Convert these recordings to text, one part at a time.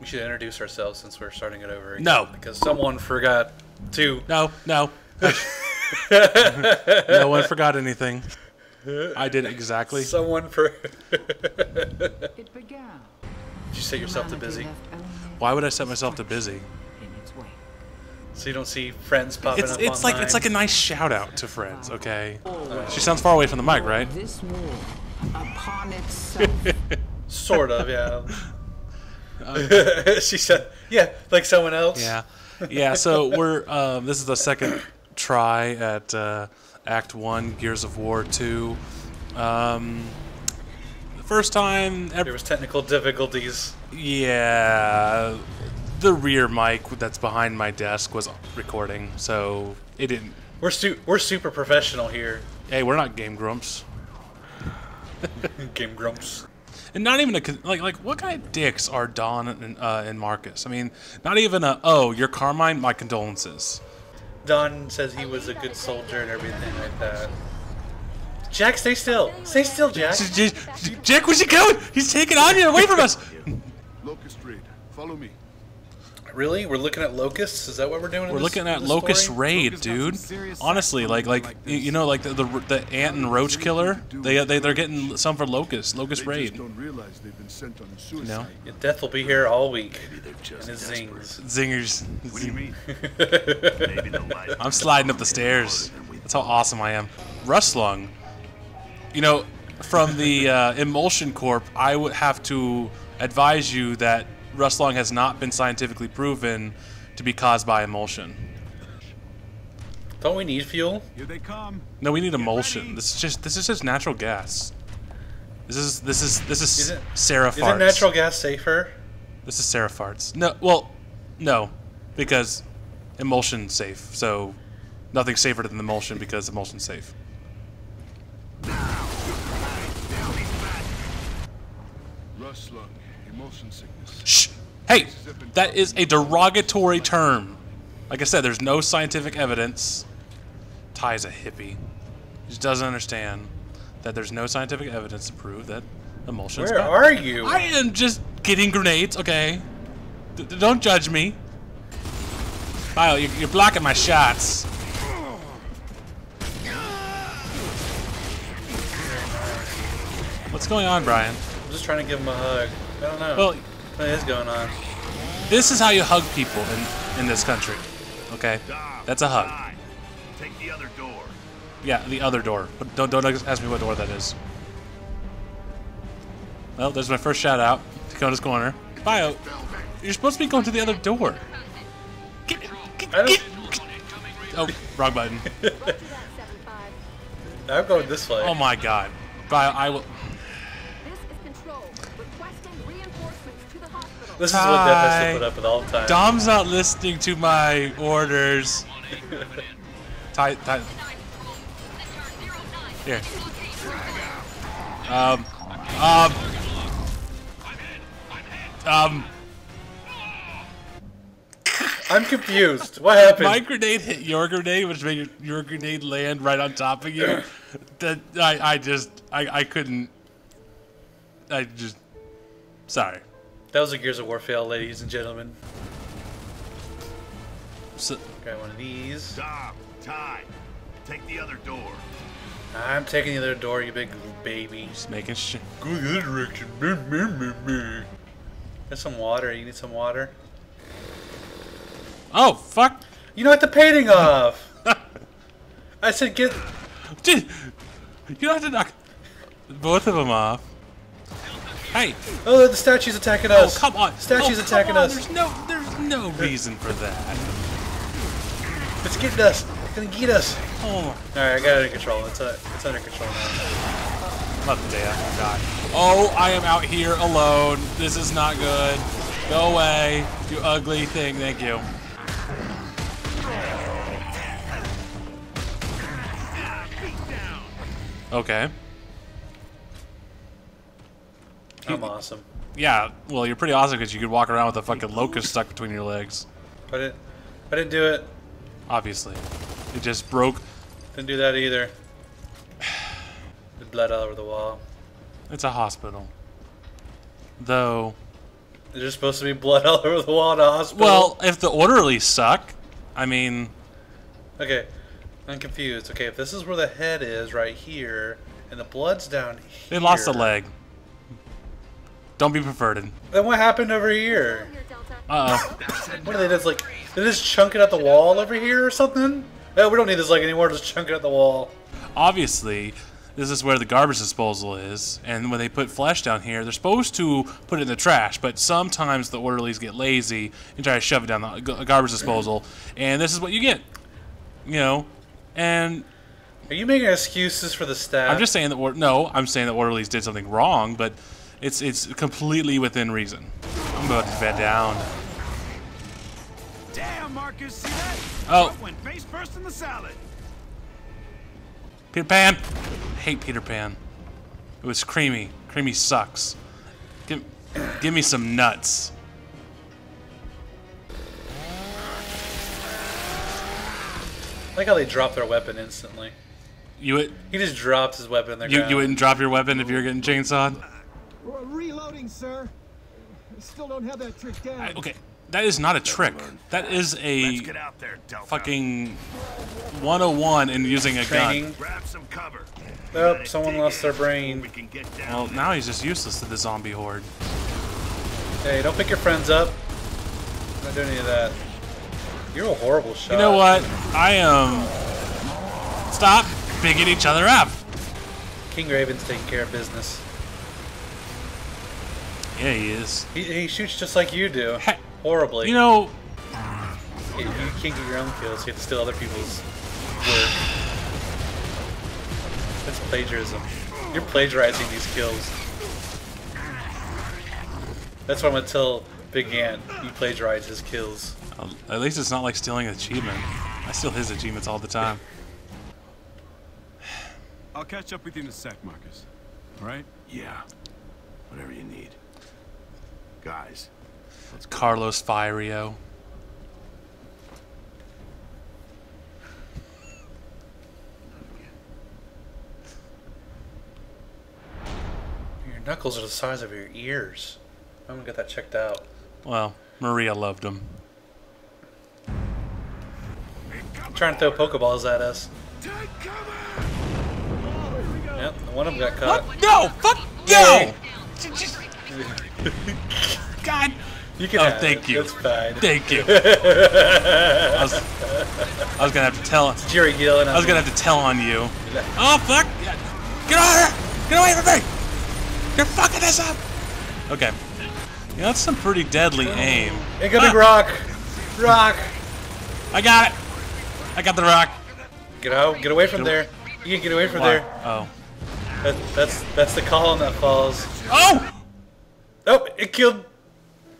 We should introduce ourselves since we're starting it over. Again, No. because someone forgot to. No, no. no one forgot anything. I did exactly. Someone for. It began. Did you set yourself to busy, Humanity left only Why would I set myself to busy? in its wake. so you don't see friends popping It's up it's like it's like a nice shout out to friends. Okay. She sounds far away from the mic, right? This war, upon itself, Sort of, yeah. she said, "Yeah, like someone else." Yeah, yeah. So we're um, this is the second try at uh, Act One, Gears of War Two. Um, the first time, There was technical difficulties. yeah, the rear mic that's behind my desk was recording, so it didn't. We're stu- we're super professional here. Hey, we're not game grumps, Game grumps. And not even a like like what kind of dicks are Dom and uh, and Marcus? I mean, not even a oh, you're Carmine. My condolences. Dom says he was a good soldier and everything like that. Jack, stay still. Stay still, Jack. J- J- Jack, where's he going? He's taking Anya away from us. Locust Raid, follow me. Really? We're looking at locusts? Is that what we're doing? We're this- looking at Locust story? Raid, Locust dude. Honestly, like like like you know, like the the, the ant and roach killer. They they they're getting some for Locust. Locust They Raid. don't realize they've been sent on suicide. No. Yeah, Death will be here all week. They're just it desperate. Zingers. What do you mean? Maybe the life I'm sliding up the stairs. That's how awesome I am. Rustlung. You know, from the uh, Imulsion Corp, I would have to advise you that Rustlung has not been scientifically proven to be caused by Imulsion. Don't we need fuel? Here they come. No, we need Imulsion. This is just this is just natural gas. This is this is this is Isn't- Sarah Isn't natural gas safer? This is Sarah farts. No, well, no, because Imulsion's safe. So nothing's safer than the Imulsion because Imulsion's safe. Rush lung, emotion sickness. Shh. Hey, that is a derogatory term. Like I said, there's no scientific evidence. Tai's a hippie. He just doesn't understand that there's no scientific evidence to prove that Imulsion's Where bad. are you? I am just getting grenades, okay? D- d- don't judge me. Kyle, you're, you're blocking my shots. What's going on, Brian? I'm just trying to give him a hug. I don't know. Well, what is going on? this is how you hug people in, in this country, okay? That's a hug. Take the other door. Yeah, the other door. But don't don't ask me what door that is. Well, there's my first shout out. Dakota's Corner. Bio, you're supposed to be going to the other door. Get, get, get- Oh, wrong button. I'm going this way. Oh my god. Bio, I will. This is what Death has to put up with all the time. Dom's not listening to my orders. Tai, Tai. Here. Um. Um. Um. I'm confused. What happened? My grenade hit your grenade, which made your, your grenade land right on top of you. that I, I just I, I couldn't. I just sorry. That was a Gears of War fail, ladies and gentlemen. So, Got one of these. Stop. Tie. Take the other door. I'm taking the other door, you big baby. just making sure. Go the other direction. Meh, meh, meh, meh. Get some water. You need some water? Oh fuck! You knocked the painting off! I said get... Dude, you don't have to knock both of them off. Hey, Oh, the statue's attacking us. oh come on! Statue's oh, come attacking on. us. There's no, there's no reason for that. It's getting us. It's gonna get us. Oh, Alright, I got it under control. It's, uh, it's under control now. not the day after die. Oh, I am out here alone. This is not good. Go away, you ugly thing. Thank you. Okay. I'm awesome. Yeah, well, you're pretty awesome because you could walk around with a fucking locust stuck between your legs. I didn't, I didn't do it. Obviously. It just broke. Didn't do that either. it bled all over the wall. It's a hospital. Though, There's supposed to be blood all over the wall in the hospital. Well, if the orderlies suck, I mean, okay, I'm confused. Okay, if this is where the head is, right here, and the blood's down here. they lost a leg. Don't be perverted. Then what happened over here? Here, Uh oh. What are they just like? They just chunk it at the wall over here or something? No, we don't need this leg anymore. Just chunk it at the wall. Obviously, this is where the garbage disposal is, and when they put flesh down here, they're supposed to put it in the trash, but sometimes the orderlies get lazy and try to shove it down the garbage disposal, and this is what you get. You know, and Are you making excuses for the staff? I'm just saying that no, I'm saying that orderlies did something wrong, but it's it's completely within reason. I'm about to bed down. Damn, Marcus, see that? Oh. Trump went face first in the salad. Peter Pan. I hate Peter Pan. It was creamy. Creamy sucks. Give, give me some nuts. I like how they drop their weapon instantly. You would He just drops his weapon in the you, ground. you wouldn't drop your weapon if you were getting chainsawed? We're sir. Still don't have that trick down. I- okay, that is not a trick. That is Let's a get out there, Delta. fucking 101 in using a gun. Training. Grab some cover. Oh, someone lost their brain. We can get down Well, there. now he's just useless to the zombie horde. Hey, don't pick your friends up. I'm not doing any of that. You're a horrible shot. You know what? I am. Stop picking each other up. King Raven's taking care of business. Yeah, he is. He, he shoots just like you do. Hey, Horribly. You know, you, you can't get your own kills. You have to steal other people's work. That's plagiarism. You're plagiarizing these kills. That's what I'm gonna tell Big Ant. You plagiarize his kills. um, at least it's not like stealing an achievement. I steal his achievements all the time. I'll catch up with you in a sec, Marcus. All right? Yeah. Whatever you need. Guys, It's Carlos Fierio. Your knuckles are the size of your ears. I'm gonna get that checked out. Well, Maria loved him. trying to throw Pokeballs at us. take cover. Yep, one of them got caught. No! Fuck Yay. God! You can Oh, thank it. you. It's fine. Thank you. I was, I was gonna have to tell. Jerry Gill and I was gonna have to tell on you. Oh fuck! Get over here! Get away from me! You're fucking this up! Okay. Yeah, that's some pretty deadly aim. Incoming Ah, rock! Rock! I got it! I got the rock. Get out! Get away from there! You can get away from Why? there. Oh. That, that's that's the column that falls. Oh! It killed.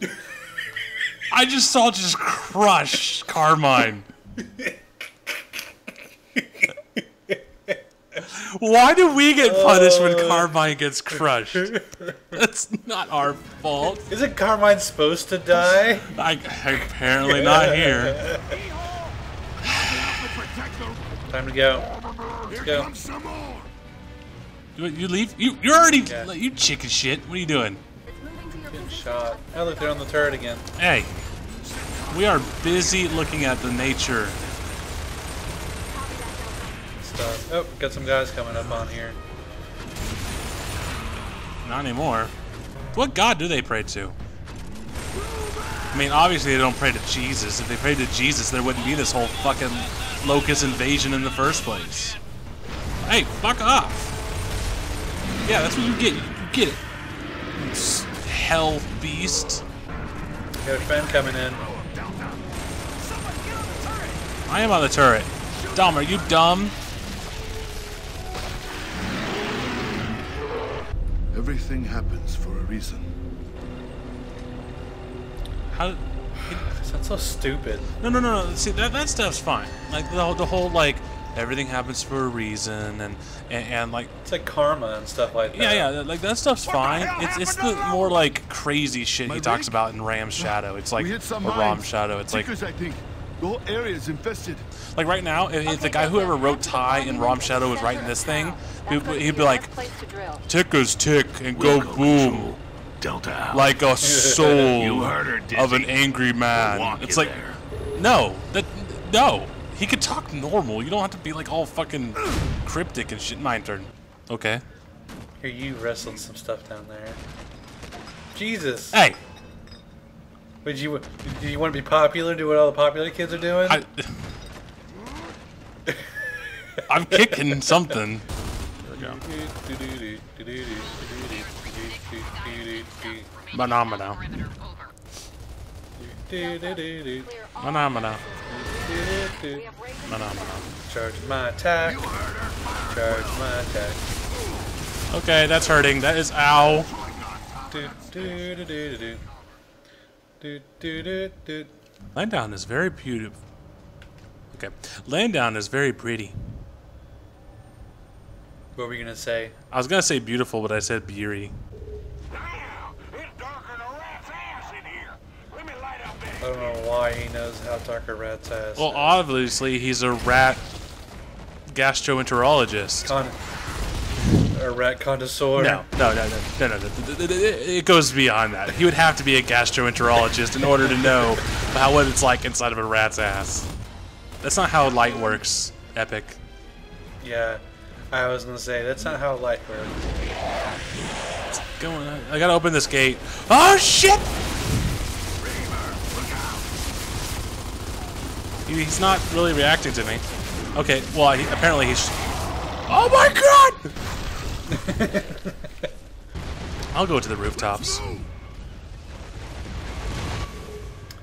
I just saw it just crush Carmine. Why do we get punished when uh. Carmine gets crushed? That's not our fault. Isn't Carmine supposed to die? I, apparently not here. Time to go. Let's go. You, you leave? You, you're already. Yeah. You chicken shit. What are you doing? Getting position. shot. Oh, look, they're on the turret again. Hey. We are busy looking at the nature. Stuff. Oh, got some guys coming up on here. Not anymore. What god do they pray to? I mean, obviously they don't pray to Jesus. If they prayed to Jesus, there wouldn't be this whole fucking locust invasion in the first place. Hey, fuck off. Yeah, that's what you get. You get it. You s- Hell beast. Got a friend coming in. I am on the turret. Dom, are you dumb? Everything happens for a reason. How? That's so stupid. No, no, no, no. See, that, that stuff's fine. Like the, the whole like everything happens for a reason, and and, and like It's like karma and stuff like that. yeah, yeah, like that stuff's fine. It's it's the more like crazy shit My he talks rig? about in Ram's Shadow. It's like we hit some or Shadow. It's like Tickers, I think. The whole area is infested. like right now, if, if the guy whoever wrote Tai in Rom Shadow was writing this thing, he'd, he'd be like, Place to drill. "Tickers tick and go boom." Delta out. like a soul You heard her, of an angry man. Walk It's like there. no, that no. He could talk normal. You don't have to be like all fucking cryptic and shit. My turn. Okay. Here, you wrestled some stuff down there. Jesus. Hey, Would you do you want to be popular? Do what all the popular kids are doing? I. I'm kicking something. There we go. Phenomena. Phenomena. Charge my attack. Charge my attack. Okay, that's hurting. That is ow. Do, do, do, do, do. Do, do, do, do. Landown is very beautiful. Okay, Landown is very pretty. What were we gonna say? I was gonna say beautiful, but I said beauty. Damn, it's darker than a rat's ass in here. Let me light up I don't know why he knows how dark a rat's ass. Well, is. obviously he's a rat gastroenterologist. Con- a rat connoisseur. No, no, no, no, no, no, no. It goes beyond that. He would have to be a gastroenterologist in order to know how what it's like inside of a rat's ass. That's not how light works, Epic. Yeah, I was gonna say that's not how life works. Going, I gotta open this gate. Oh shit! He- He's not really reacting to me. Okay, well, he, apparently he's. Oh my god! I'll go to the rooftops.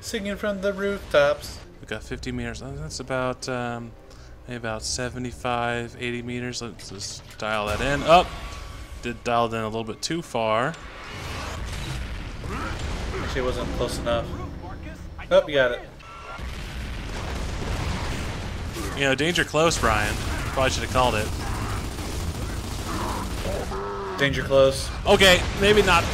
Singing from the rooftops. We've got 50 meters. Uh, That's about um, maybe about 75, 80 meters. Let's just dial that in. Up. Did dial it in a little bit too far. Actually, it wasn't close enough. Oh, you got it. You know, danger close, Brian. Probably should have called it. Danger close. Okay, maybe not.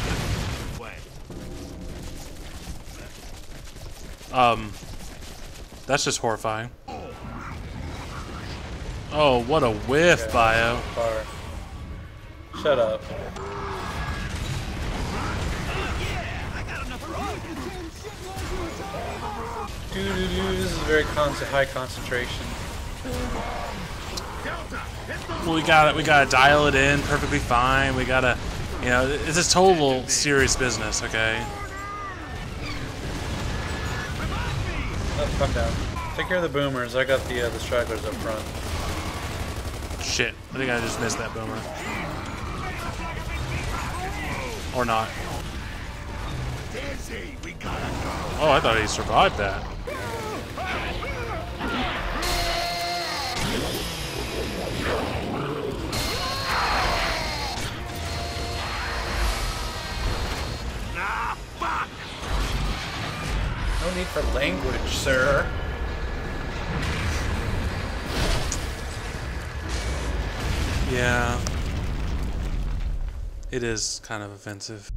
Um, that's just horrifying. Oh, what a whiff, Okay. Bio. Far. Shut up. Doo. This is very con- high concentration. Well, we got it. We gotta dial it in perfectly fine. We gotta, you know, it's a total serious business. Okay. Oh, calm down. Take care of the boomers. I got the uh, the stragglers up front. Shit. I think I just missed that boomer. Or not. Dizzy, we gotta go. Oh, I thought he survived that. No need for language, sir. Yeah. It is kind of offensive.